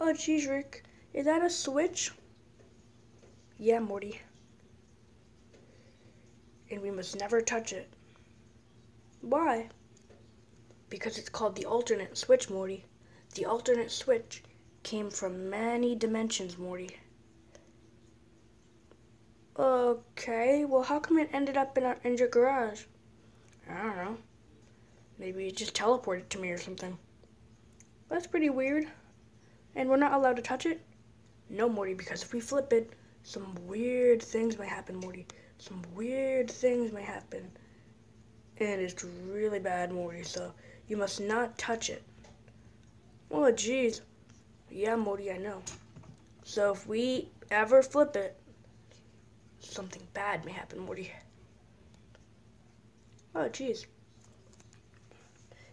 Oh, geez, Rick. Is that a switch? Yeah, Morty. And we must never touch it. Why? Because it's called the alternate switch, Morty. The alternate switch came from many dimensions, Morty. Okay, well, how come it ended up in, our, in your garage? I don't know. Maybe it just teleported to me or something. That's pretty weird. And we're not allowed to touch it? No, Morty, because if we flip it, some weird things might happen, Morty. Some weird things might happen. And it's really bad, Morty, so you must not touch it. Oh, jeez. Yeah, Morty, I know. So if we ever flip it, something bad may happen, Morty. Oh, jeez.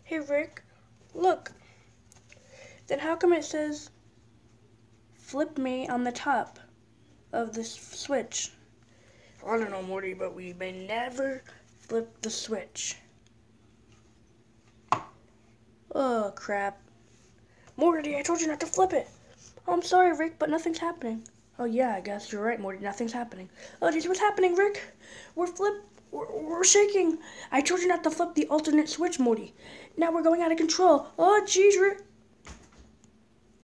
Hey, Rick, look. Then how come it says flip me on the top of this switch? I don't know, Morty, but we may never flip the switch. Oh, crap. Morty, I told you not to flip it. Oh, I'm sorry, Rick, but nothing's happening. Oh, yeah, I guess you're right, Morty. Nothing's happening. Oh, geez, what's happening, Rick? We're flip. We're, we're shaking. I told you not to flip the alternate switch, Morty. Now we're going out of control. Oh, geez, Rick.